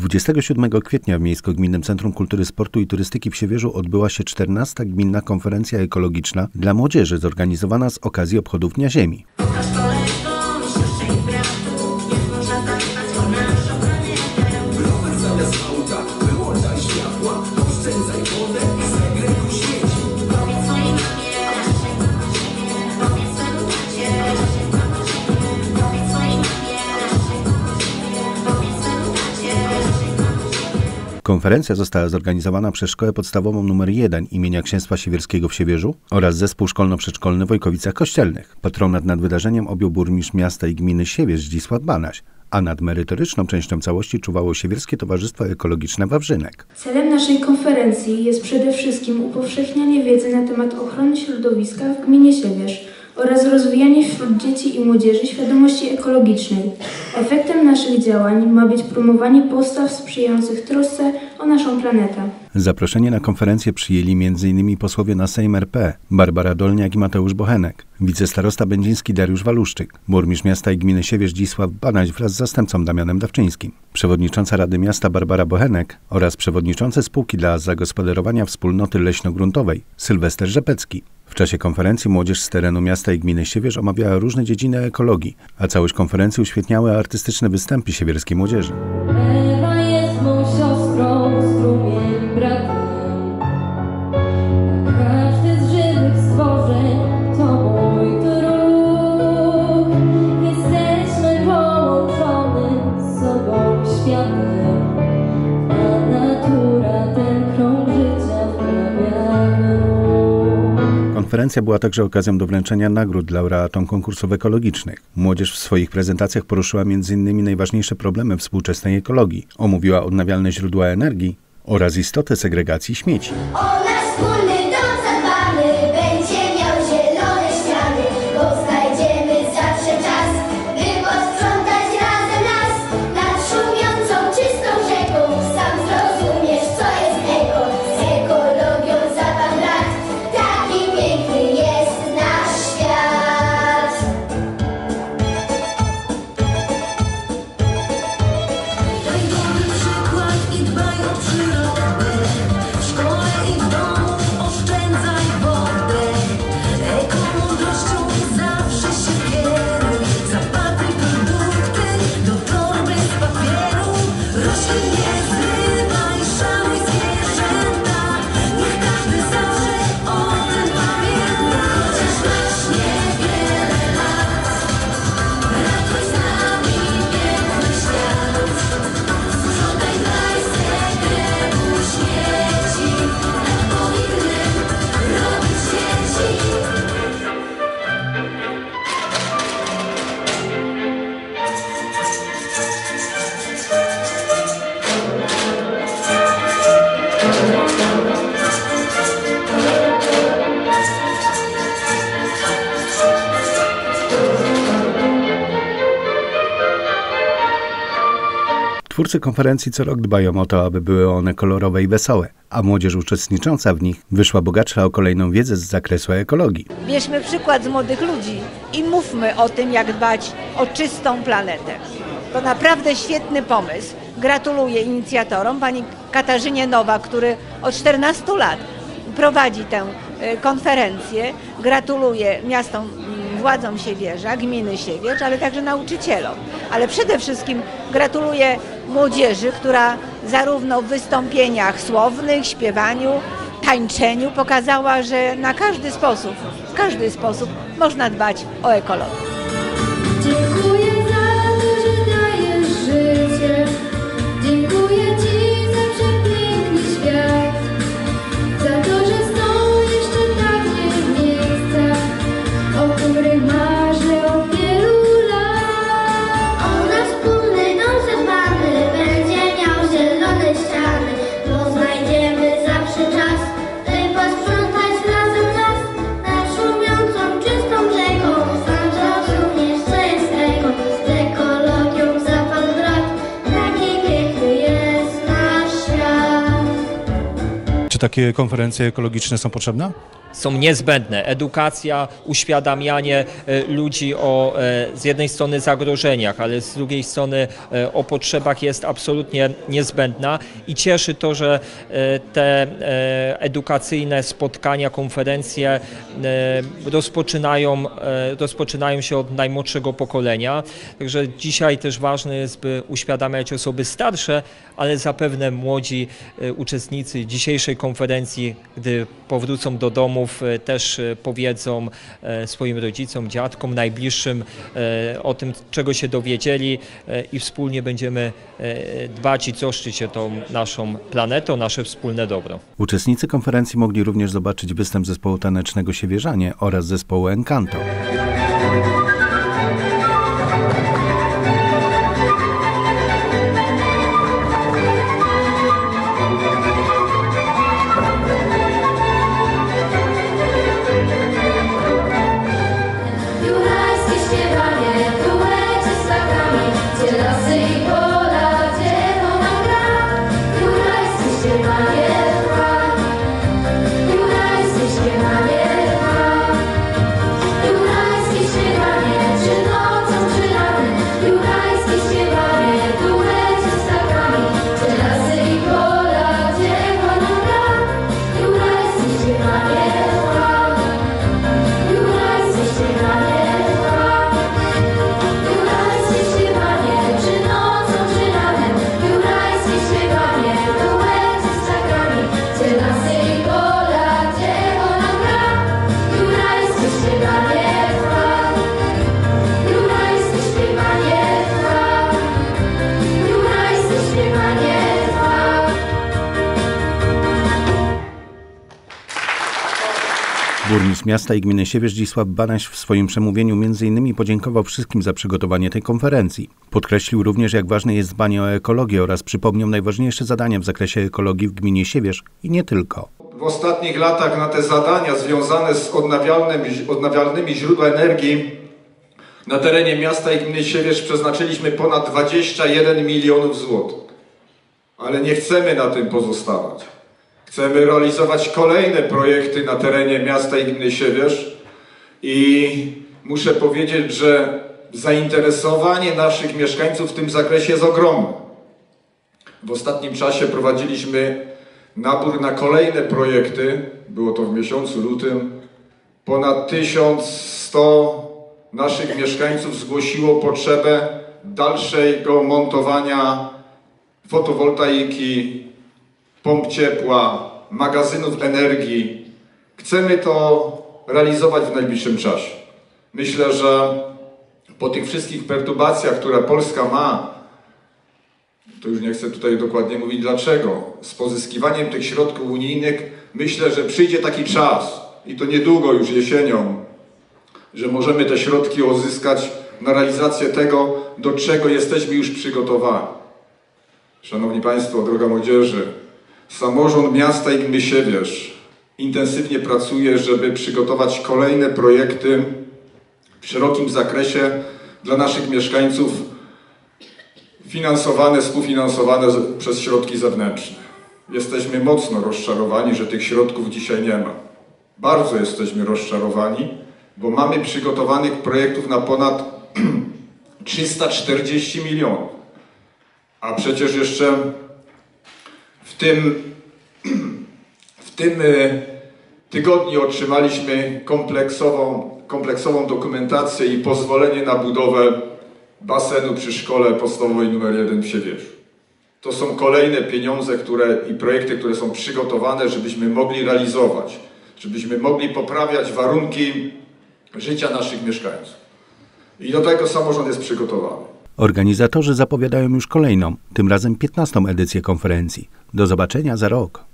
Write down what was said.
27 kwietnia w Miejsko-Gminnym Centrum Kultury, Sportu i Turystyki w Siewierzu odbyła się 14. Gminna Konferencja Ekologiczna dla Młodzieży zorganizowana z okazji obchodów Dnia Ziemi. Konferencja została zorganizowana przez Szkołę Podstawową nr 1 imienia Księstwa Siewierskiego w Siewierzu oraz Zespół Szkolno-Przedszkolny w Wojkowicach Kościelnych. Patronat nad wydarzeniem objął burmistrz miasta i gminy Siewierz Zdzisław Banaś, a nad merytoryczną częścią całości czuwało Siewierskie Towarzystwo Ekologiczne Wawrzynek. Celem naszej konferencji jest przede wszystkim upowszechnianie wiedzy na temat ochrony środowiska w gminie Siewierz oraz rozwijanie wśród dzieci i młodzieży świadomości ekologicznej. Efektem naszych działań ma być promowanie postaw sprzyjających trosce o naszą planetę. Zaproszenie na konferencję przyjęli m.in. posłowie na Sejm RP Barbara Dolniak i Mateusz Bochenek, wicestarosta będziński Dariusz Waluszczyk, burmistrz miasta i gminy Siewierz Dzisław Banaś wraz z zastępcą Damianem Dawczyńskim, przewodnicząca Rady Miasta Barbara Bochenek oraz przewodniczący spółki dla zagospodarowania wspólnoty leśno-gruntowej Sylwester Rzepecki. W czasie konferencji młodzież z terenu miasta i gminy Siewierz omawiała różne dziedziny ekologii, a całość konferencji uświetniały artystyczne występy siewierskiej młodzieży. Jest siostrą, bratem. Każdy z żywych stworzeń to mój. Jesteśmy z sobą światem. A natura ten Konferencja była także okazją do wręczenia nagród laureatom konkursów ekologicznych. Młodzież w swoich prezentacjach poruszyła m.in. najważniejsze problemy współczesnej ekologii, omówiła odnawialne źródła energii oraz istotę segregacji śmieci. O nasz Twórcy konferencji co rok dbają o to, aby były one kolorowe i wesołe, a młodzież uczestnicząca w nich wyszła bogatsza o kolejną wiedzę z zakresu ekologii. Bierzmy przykład z młodych ludzi i mówmy o tym, jak dbać o czystą planetę. To naprawdę świetny pomysł. Gratuluję inicjatorom, pani Katarzynie Nowak, który od 14 lat prowadzi tę e, konferencję. Gratuluję miastom, władzom Siewierza, gminy Siewierz, ale także nauczycielom. Ale przede wszystkim gratuluję młodzieży, która zarówno w wystąpieniach słownych, śpiewaniu, tańczeniu pokazała, że na każdy sposób, w każdy sposób można dbać o ekologię. Czy takie konferencje ekologiczne są potrzebne? są niezbędne. Edukacja, uświadamianie e, ludzi o e, z jednej strony zagrożeniach, ale z drugiej strony e, o potrzebach jest absolutnie niezbędna i cieszy to, że te edukacyjne spotkania, konferencje rozpoczynają, rozpoczynają się od najmłodszego pokolenia. Także dzisiaj też ważne jest, by uświadamiać osoby starsze, ale zapewne młodzi uczestnicy dzisiejszej konferencji, gdy powrócą do domów, e, też e, powiedzą e, swoim rodzicom, dziadkom, najbliższym o tym, czego się dowiedzieli i wspólnie będziemy dbać i troszczyć się tą naszą planetą, nasze wspólne dobro. Uczestnicy konferencji mogli również zobaczyć występ zespołu tanecznego Siewierzanie oraz zespołu Encanto. Burmistrz miasta i gminy Siewierz Zdzisław Banaś w swoim przemówieniu m.in. podziękował wszystkim za przygotowanie tej konferencji. Podkreślił również, jak ważne jest dbanie o ekologię oraz przypomniał najważniejsze zadania w zakresie ekologii w gminie Siewierz i nie tylko. W ostatnich latach na te zadania związane z odnawialnymi, odnawialnymi źródłami energii na terenie miasta i gminy Siewierz przeznaczyliśmy ponad 21 milionów złotych. Ale nie chcemy na tym pozostawać. Chcemy realizować kolejne projekty na terenie miasta i gminy Siewierz i muszę powiedzieć, że zainteresowanie naszych mieszkańców w tym zakresie jest ogromne. W ostatnim czasie prowadziliśmy nabór na kolejne projekty. Było to w miesiącu lutym. Ponad 1100 naszych mieszkańców zgłosiło potrzebę dalszego montowania fotowoltaiki, pomp ciepła, magazynów energii. Chcemy to realizować w najbliższym czasie. Myślę, że po tych wszystkich perturbacjach, które Polska ma, to już nie chcę tutaj dokładnie mówić dlaczego, z pozyskiwaniem tych środków unijnych, myślę, że przyjdzie taki czas i to niedługo już jesienią, że możemy te środki uzyskać na realizację tego, do czego jesteśmy już przygotowani. Szanowni Państwo, droga młodzieży, samorząd miasta i gminy Siewierz intensywnie pracuje, żeby przygotować kolejne projekty w szerokim zakresie dla naszych mieszkańców finansowane, współfinansowane przez środki zewnętrzne. Jesteśmy mocno rozczarowani, że tych środków dzisiaj nie ma. Bardzo jesteśmy rozczarowani, bo mamy przygotowanych projektów na ponad 340 milionów. A przecież jeszcze tym, w tym e, tygodniu otrzymaliśmy kompleksową, kompleksową dokumentację i pozwolenie na budowę basenu przy szkole podstawowej nr 1 w Siewierzu. To są kolejne pieniądze które, i projekty, które są przygotowane, żebyśmy mogli realizować, żebyśmy mogli poprawiać warunki życia naszych mieszkańców. I do tego samorząd jest przygotowany. Organizatorzy zapowiadają już kolejną, tym razem 15. edycję konferencji. Do zobaczenia za rok.